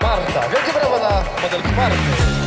Marta, wielkie brawa dla modelki Marty.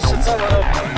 是在我的。